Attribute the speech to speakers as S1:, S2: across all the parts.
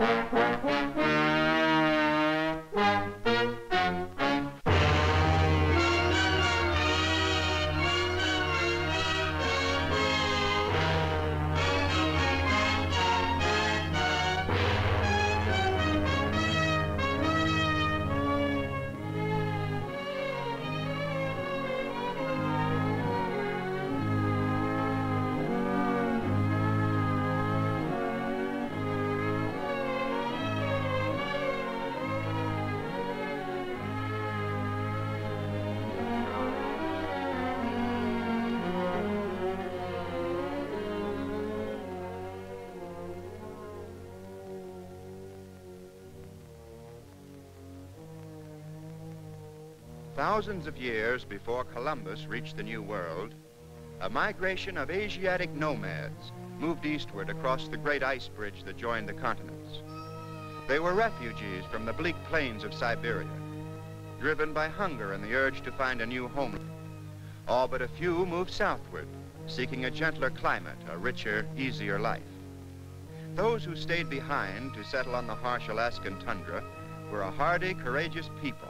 S1: Música Thousands of years before Columbus reached the New World, a migration of Asiatic nomads moved eastward across the great ice bridge that joined the continents. They were refugees from the bleak plains of Siberia, driven by hunger and the urge to find a new homeland. All but a few moved southward, seeking a gentler climate, a richer, easier life. Those who stayed behind to settle on the harsh Alaskan tundra were a hardy, courageous people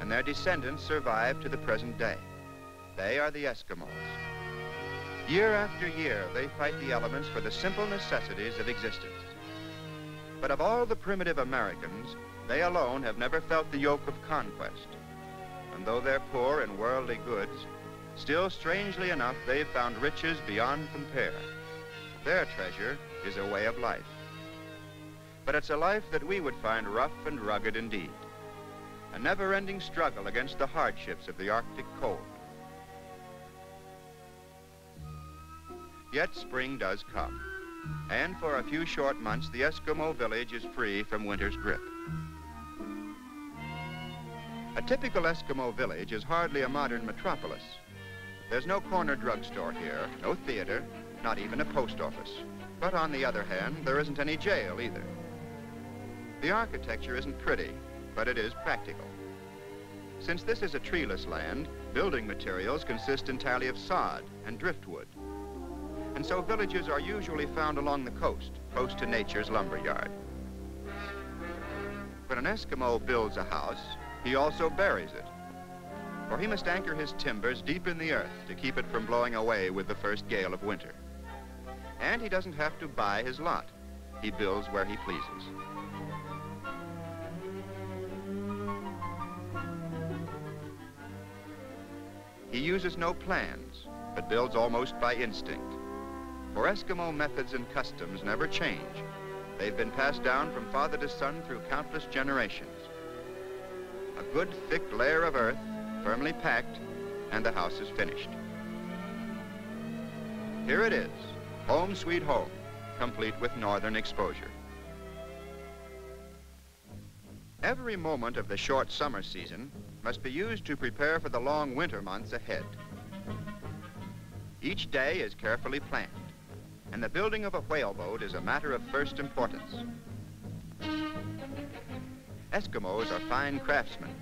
S1: and their descendants survive to the present day. They are the Eskimos. Year after year, they fight the elements for the simple necessities of existence. But of all the primitive Americans, they alone have never felt the yoke of conquest. And though they're poor in worldly goods, still strangely enough, they've found riches beyond compare. Their treasure is a way of life. But it's a life that we would find rough and rugged indeed a never-ending struggle against the hardships of the Arctic cold. Yet spring does come, and for a few short months, the Eskimo village is free from winter's grip. A typical Eskimo village is hardly a modern metropolis. There's no corner drugstore here, no theater, not even a post office. But on the other hand, there isn't any jail either. The architecture isn't pretty, but it is practical. Since this is a treeless land, building materials consist entirely of sod and driftwood. And so villages are usually found along the coast, close to nature's lumberyard. When an Eskimo builds a house, he also buries it. For he must anchor his timbers deep in the earth to keep it from blowing away with the first gale of winter. And he doesn't have to buy his lot. He builds where he pleases. He uses no plans, but builds almost by instinct. For Eskimo methods and customs never change. They've been passed down from father to son through countless generations. A good thick layer of earth, firmly packed, and the house is finished. Here it is, home sweet home, complete with northern exposure. Every moment of the short summer season must be used to prepare for the long winter months ahead. Each day is carefully planned, and the building of a whaleboat is a matter of first importance. Eskimos are fine craftsmen.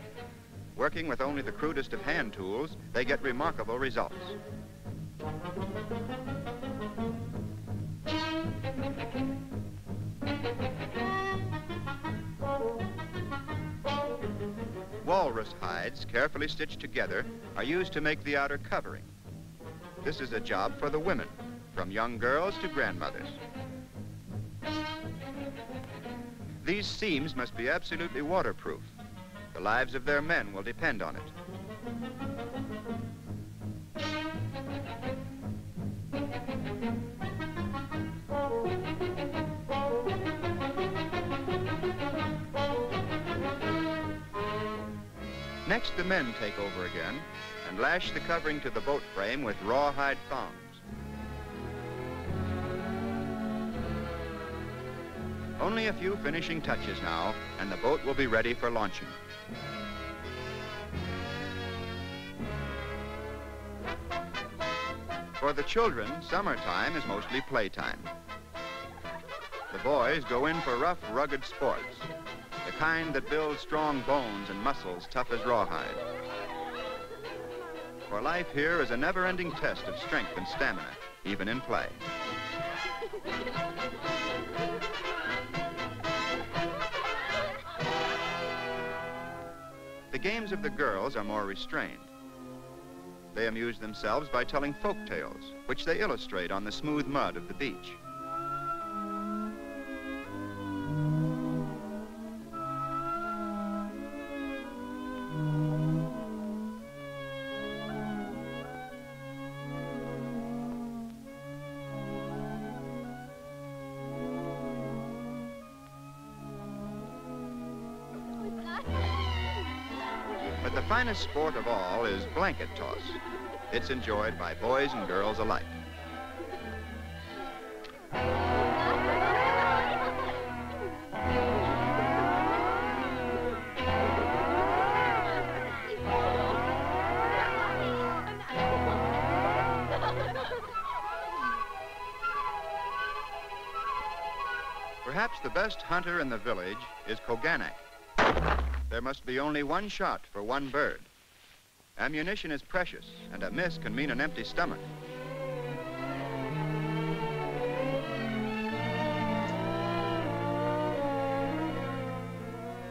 S1: Working with only the crudest of hand tools, they get remarkable results. Walrus hides, carefully stitched together, are used to make the outer covering. This is a job for the women, from young girls to grandmothers. These seams must be absolutely waterproof. The lives of their men will depend on it. Next, the men take over again and lash the covering to the boat frame with rawhide thongs. Only a few finishing touches now, and the boat will be ready for launching. For the children, summertime is mostly playtime. The boys go in for rough, rugged sports, kind that builds strong bones and muscles tough as rawhide. For life here is a never-ending test of strength and stamina, even in play. The games of the girls are more restrained. They amuse themselves by telling folk tales, which they illustrate on the smooth mud of the beach. Finest sport of all is blanket toss. It's enjoyed by boys and girls alike. Perhaps the best hunter in the village is Koganak. There must be only one shot for one bird. Ammunition is precious, and a miss can mean an empty stomach.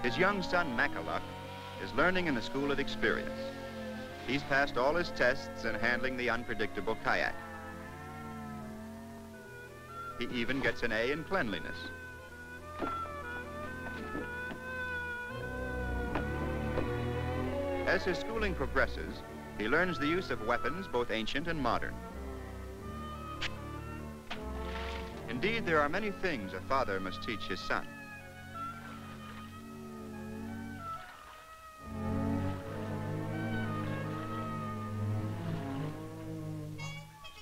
S1: His young son, Makaluk, is learning in the school of experience. He's passed all his tests in handling the unpredictable kayak. He even gets an A in cleanliness. As his schooling progresses, he learns the use of weapons, both ancient and modern. Indeed, there are many things a father must teach his son.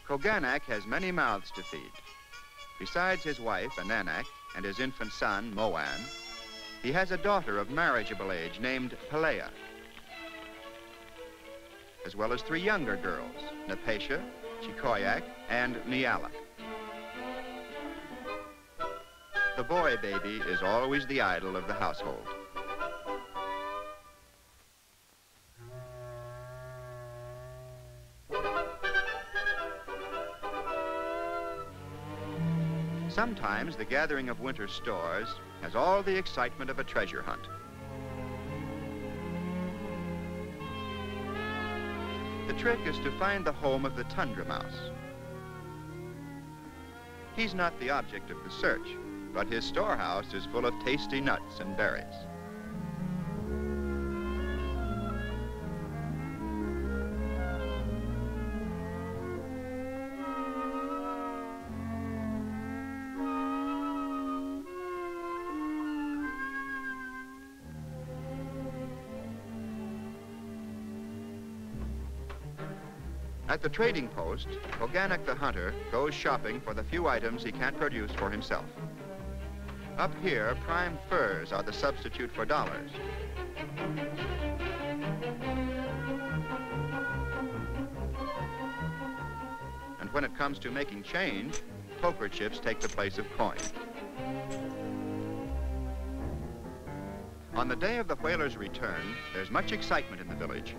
S1: Koganak has many mouths to feed. Besides his wife, Ananak, and his infant son, Moan, he has a daughter of marriageable age named Pelea, as well as three younger girls, Napatia, Chikoyak, and Niala. The boy baby is always the idol of the household. Sometimes the gathering of winter stores has all the excitement of a treasure hunt. Trick is to find the home of the tundra mouse. He's not the object of the search, but his storehouse is full of tasty nuts and berries. At the trading post, Koganak the hunter goes shopping for the few items he can't produce for himself. Up here, prime furs are the substitute for dollars. And when it comes to making change, poker chips take the place of coin. On the day of the whaler's return, there's much excitement in the village.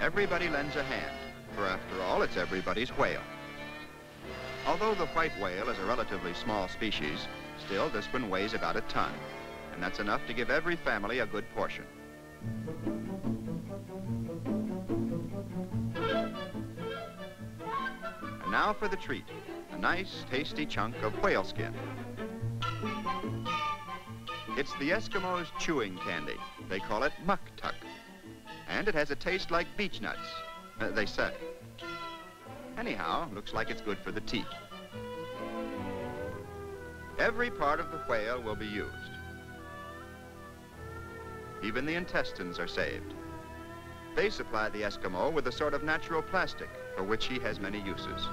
S1: Everybody lends a hand, for after all, it's everybody's whale. Although the white whale is a relatively small species, still this one weighs about a ton, and that's enough to give every family a good portion. And now for the treat, a nice, tasty chunk of whale skin. It's the Eskimos' chewing candy. They call it muktuk. And it has a taste like beech nuts, uh, they say. Anyhow, looks like it's good for the teeth. Every part of the whale will be used. Even the intestines are saved. They supply the Eskimo with a sort of natural plastic for which he has many uses.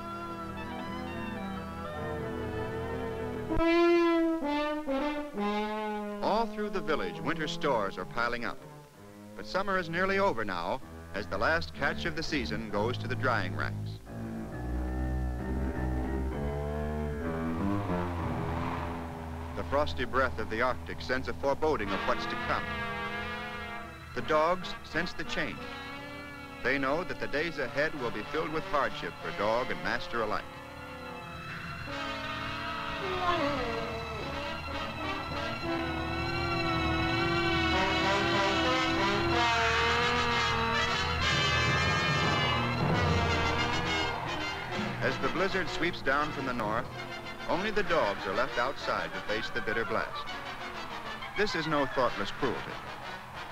S1: All through the village, winter stores are piling up. But summer is nearly over now as the last catch of the season goes to the drying racks. The frosty breath of the Arctic sends a foreboding of what's to come. The dogs sense the change. They know that the days ahead will be filled with hardship for dog and master alike. The blizzard sweeps down from the north, only the dogs are left outside to face the bitter blast. This is no thoughtless cruelty.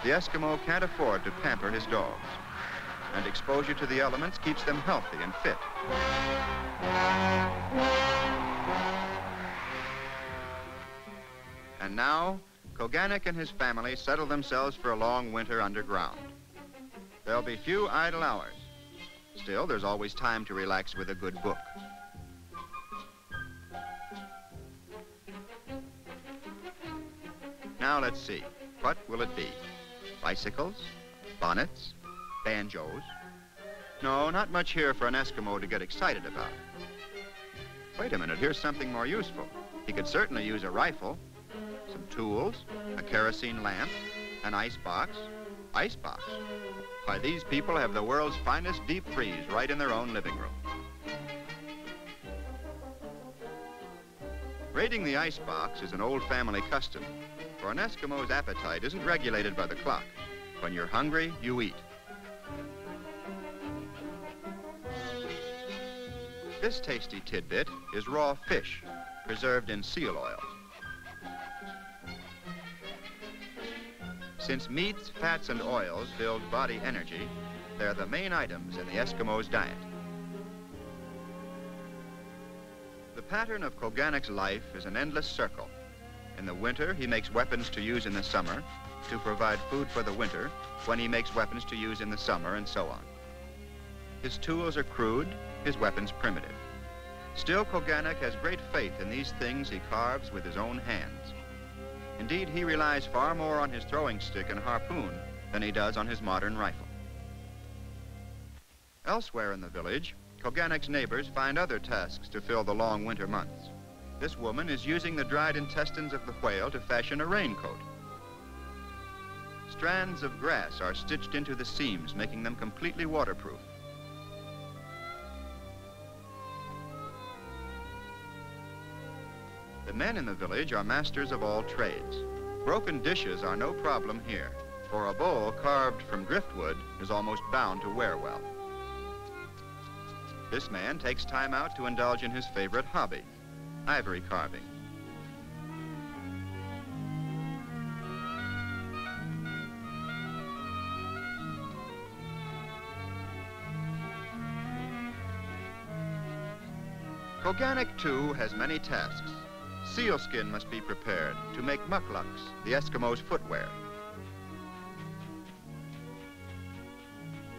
S1: The Eskimo can't afford to pamper his dogs, and exposure to the elements keeps them healthy and fit. And now, Koganik and his family settle themselves for a long winter underground. There'll be few idle hours. Still, there's always time to relax with a good book. Now let's see. What will it be? Bicycles? Bonnets? Banjos? No, not much here for an Eskimo to get excited about. Wait a minute, here's something more useful. He could certainly use a rifle, some tools, a kerosene lamp, an ice box. Ice box? Why, these people have the world's finest deep freeze right in their own living room. Raiding the ice box is an old family custom, for an Eskimo's appetite isn't regulated by the clock. When you're hungry, you eat. This tasty tidbit is raw fish, preserved in seal oil. Since meats, fats, and oils build body energy, they're the main items in the Eskimo's diet. The pattern of Koganik's life is an endless circle. In the winter, he makes weapons to use in the summer, to provide food for the winter, when he makes weapons to use in the summer, and so on. His tools are crude, his weapons primitive. Still, Koganik has great faith in these things he carves with his own hands. Indeed, he relies far more on his throwing stick and harpoon than he does on his modern rifle. Elsewhere in the village, Koganik's neighbors find other tasks to fill the long winter months. This woman is using the dried intestines of the whale to fashion a raincoat. Strands of grass are stitched into the seams, making them completely waterproof. Men in the village are masters of all trades. Broken dishes are no problem here, for a bowl carved from driftwood is almost bound to wear well. This man takes time out to indulge in his favorite hobby, ivory carving. Koganik, too, has many tasks. Sealskin must be prepared to make mukluks, the Eskimos' footwear.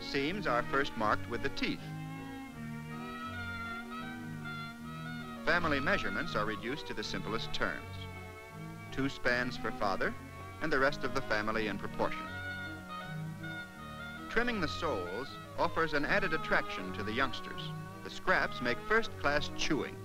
S1: Seams are first marked with the teeth. Family measurements are reduced to the simplest terms. Two spans for father, and the rest of the family in proportion. Trimming the soles offers an added attraction to the youngsters. The scraps make first-class chewing.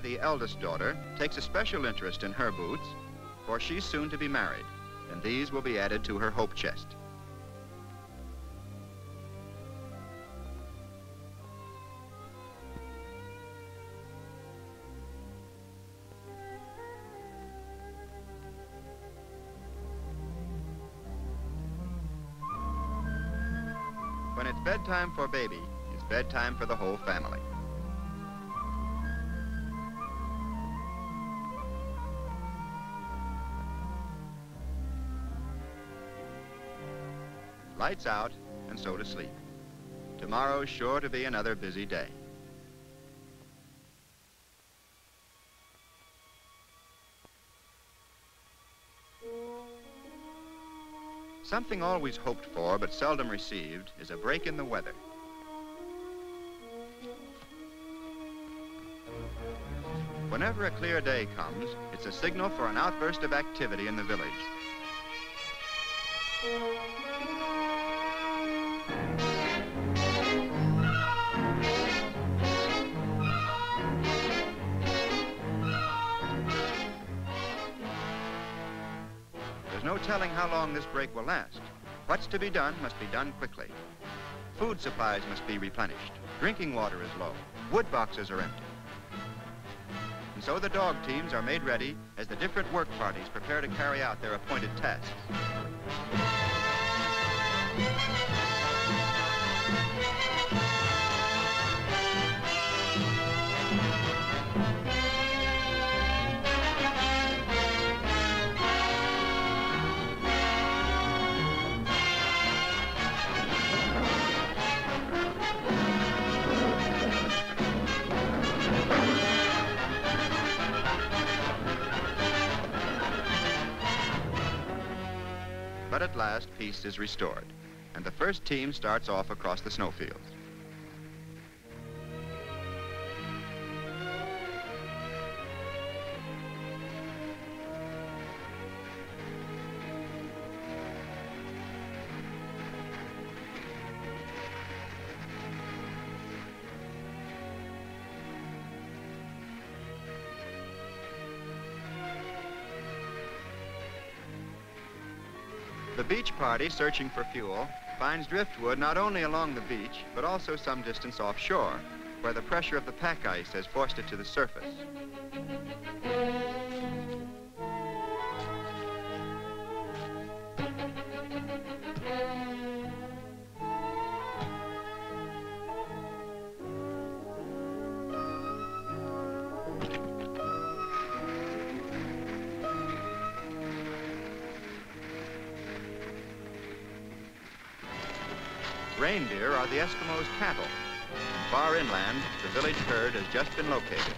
S1: The eldest daughter, takes a special interest in her boots, for she's soon to be married, and these will be added to her hope chest. When it's bedtime for baby, it's bedtime for the whole family. Lights out, and so to sleep. Tomorrow's sure to be another busy day. Something always hoped for but seldom received is a break in the weather. Whenever a clear day comes, it's a signal for an outburst of activity in the village. Telling how long this break will last. What's to be done must be done quickly. Food supplies must be replenished. Drinking water is low. Wood boxes are empty. And so the dog teams are made ready as the different work parties prepare to carry out their appointed tasks. But at last, peace is restored, and the first team starts off across the snowfields. The beach party searching for fuel finds driftwood not only along the beach, but also some distance offshore, where the pressure of the pack ice has forced it to the surface. Reindeer are the Eskimos' cattle. And Far inland, the village herd has just been located.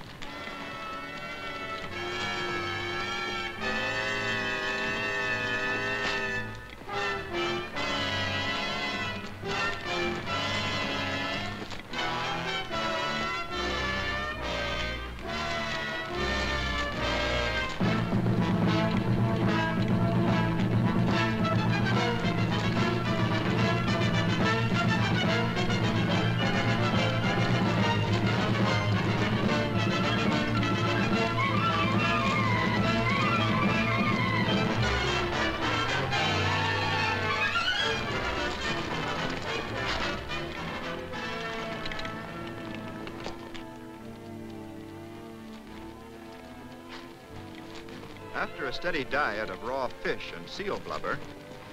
S1: After a steady diet of raw fish and seal blubber,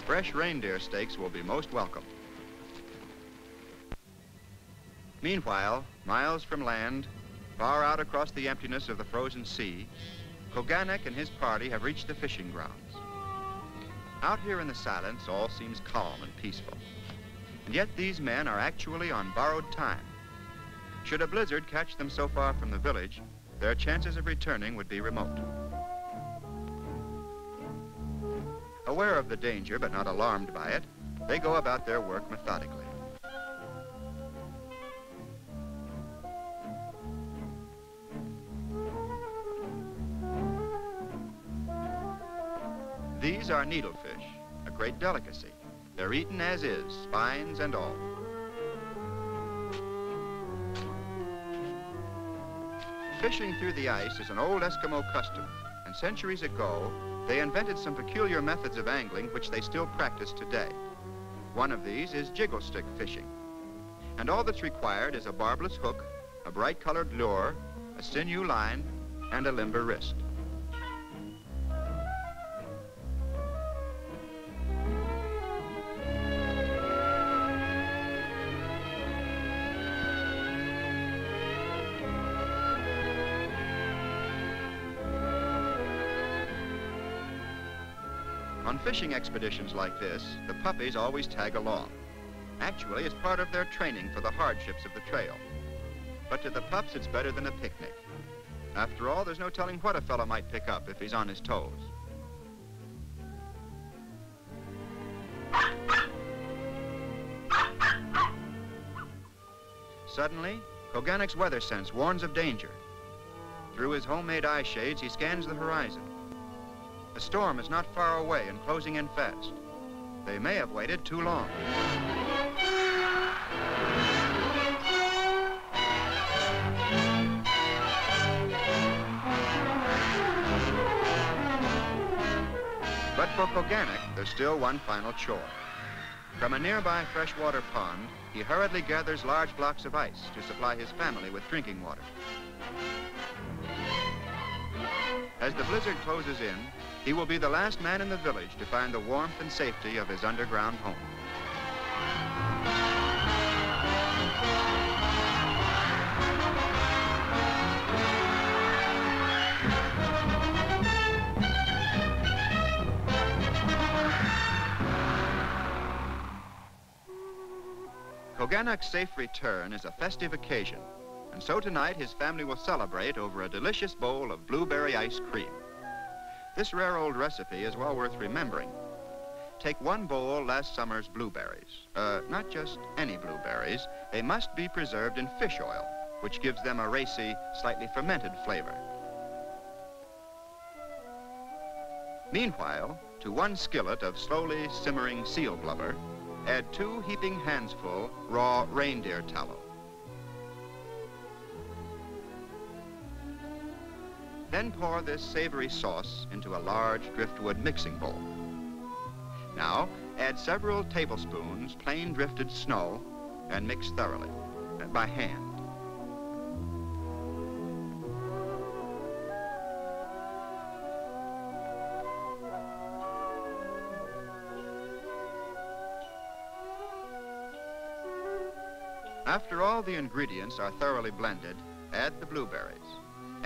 S1: fresh reindeer steaks will be most welcome. Meanwhile, miles from land, far out across the emptiness of the frozen sea, Koganek and his party have reached the fishing grounds. Out here in the silence, all seems calm and peaceful. And yet these men are actually on borrowed time. Should a blizzard catch them so far from the village, their chances of returning would be remote. Aware of the danger, but not alarmed by it, they go about their work methodically. These are needlefish, a great delicacy. They're eaten as is, spines and all. Fishing through the ice is an old Eskimo custom, and centuries ago, they invented some peculiar methods of angling which they still practice today. One of these is jiggle stick fishing. And all that's required is a barbless hook, a bright colored lure, a sinew line, and a limber wrist. Fishing expeditions like this, the puppies always tag along. Actually, it's part of their training for the hardships of the trail. But to the pups, it's better than a picnic. After all, there's no telling what a fellow might pick up if he's on his toes. Suddenly, Koganek's weather sense warns of danger. Through his homemade eye shades, he scans the horizon. The storm is not far away and closing in fast. They may have waited too long. But for Koganek, there's still one final chore. From a nearby freshwater pond, he hurriedly gathers large blocks of ice to supply his family with drinking water. As the blizzard closes in, he will be the last man in the village to find the warmth and safety of his underground home. Koganuk's safe return is a festive occasion, and so tonight his family will celebrate over a delicious bowl of blueberry ice cream. This rare old recipe is well worth remembering. Take one bowl last summer's blueberries. Uh, not just any blueberries. They must be preserved in fish oil, which gives them a racy, slightly fermented flavor. Meanwhile, to one skillet of slowly simmering seal blubber, Add two heaping handsful raw reindeer tallow. Then pour this savory sauce into a large driftwood mixing bowl. Now, add several tablespoons plain drifted snow and mix thoroughly by hand. After all the ingredients are thoroughly blended, add the blueberries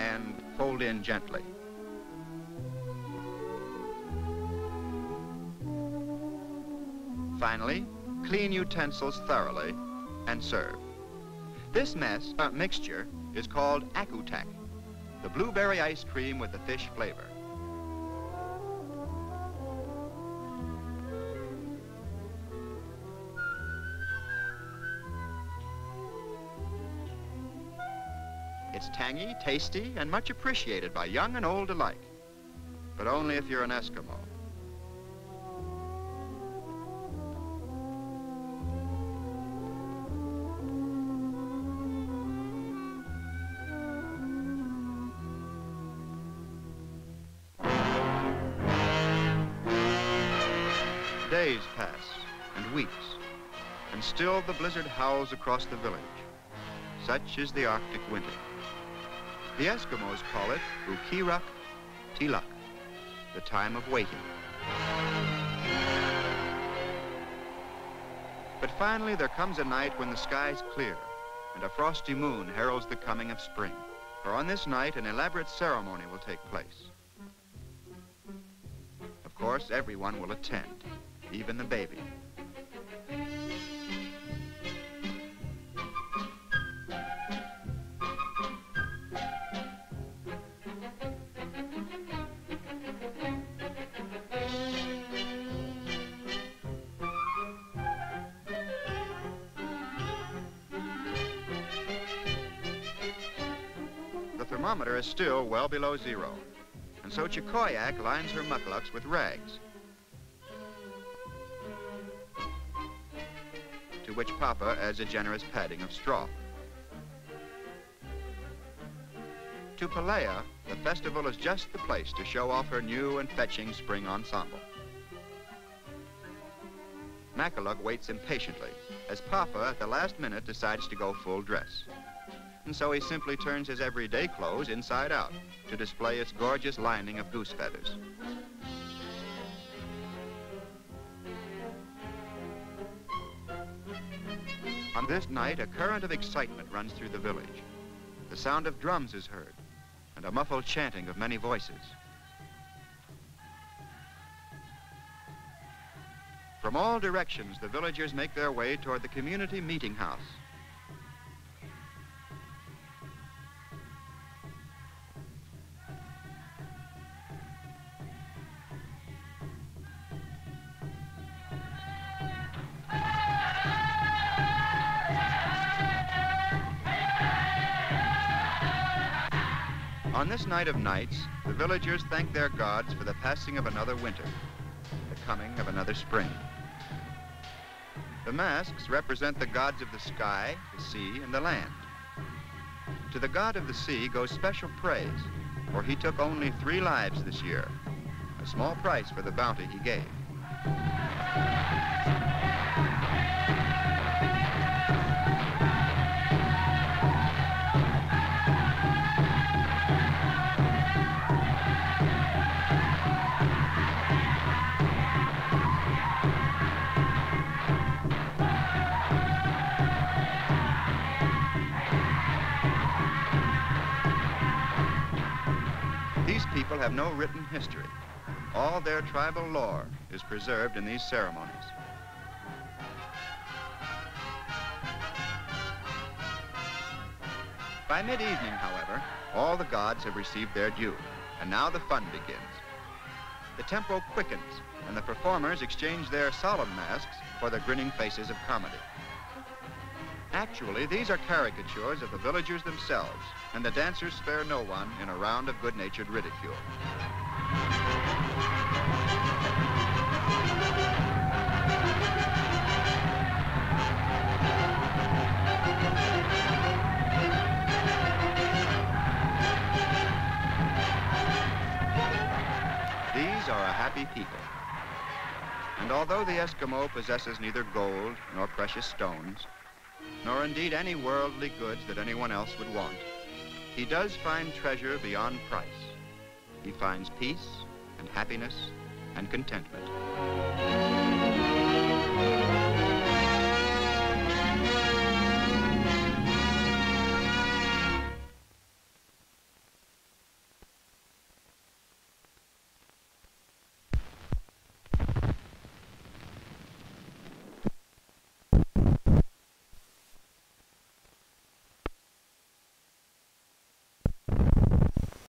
S1: and fold in gently. Finally, clean utensils thoroughly and serve. This mess, uh, mixture is called akutak, the blueberry ice cream with the fish flavor. Tangy, tasty, and much appreciated by young and old alike. But only if you're an Eskimo. Days pass, and weeks, and still the blizzard howls across the village. Such is the Arctic winter. The Eskimos call it Ukiruk Tiluk, the time of waiting. But finally there comes a night when the sky's clear and a frosty moon heralds the coming of spring. For on this night an elaborate ceremony will take place. Of course, everyone will attend, even the baby. Is still well below zero. And so Chikoyak lines her mukluks with rags. To which Papa adds a generous padding of straw. To Pelea, the festival is just the place to show off her new and fetching spring ensemble. Makaluk waits impatiently as Papa, at the last minute, decides to go full dress and so he simply turns his everyday clothes inside out to display its gorgeous lining of goose feathers. On this night, a current of excitement runs through the village. The sound of drums is heard, and a muffled chanting of many voices. From all directions, the villagers make their way toward the community meeting house. On this night of nights, the villagers thank their gods for the passing of another winter, the coming of another spring. The masks represent the gods of the sky, the sea, and the land. To the god of the sea goes special praise, for he took only three lives this year, a small price for the bounty he gave. Have no written history. All their tribal lore is preserved in these ceremonies. By mid-evening, however, all the gods have received their due, and now the fun begins. The tempo quickens, and the performers exchange their solemn masks for the grinning faces of comedy. Actually, these are caricatures of the villagers themselves, and the dancers spare no one in a round of good-natured ridicule. These are a happy people. And although the Eskimo possesses neither gold nor precious stones, nor indeed any worldly goods that anyone else would want, he does find treasure beyond price. He finds peace and happiness and contentment.